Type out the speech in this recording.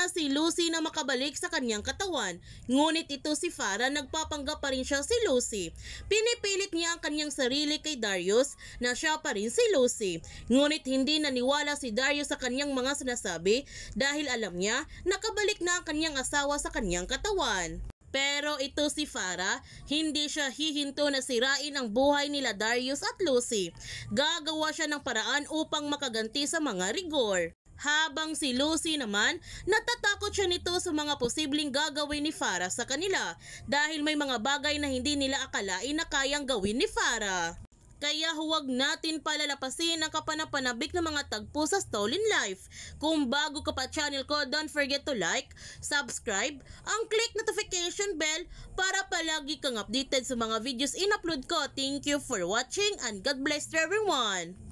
niya si Lucy na makabalik sa kanyang katawan. Ngunit ito si Farah nagpapanggap pa rin siya si Lucy. Pinipilit niya ang kanyang sarili kay Darius na siya pa rin si Lucy. Ngunit hindi naniwala si Darius sa kanyang mga sinasabi dahil alam niya nakabalik na ang kanyang asawa sa kanyang katawan. Pero ito si Farah, hindi siya hihinto na sirain ang buhay nila Darius at Lucy. Gagawa siya ng paraan upang makaganti sa mga rigor. Habang si Lucy naman, natatakot siya nito sa mga posibleng gagawin ni Farah sa kanila dahil may mga bagay na hindi nila akalain na kayang gawin ni Farah. Kaya huwag natin palalapasin ang kapanapanabik ng mga tagpo sa Stolen Life. Kung bago ka pa channel ko, don't forget to like, subscribe, ang click notification bell para palagi kang updated sa mga videos in-upload ko. Thank you for watching and God bless everyone!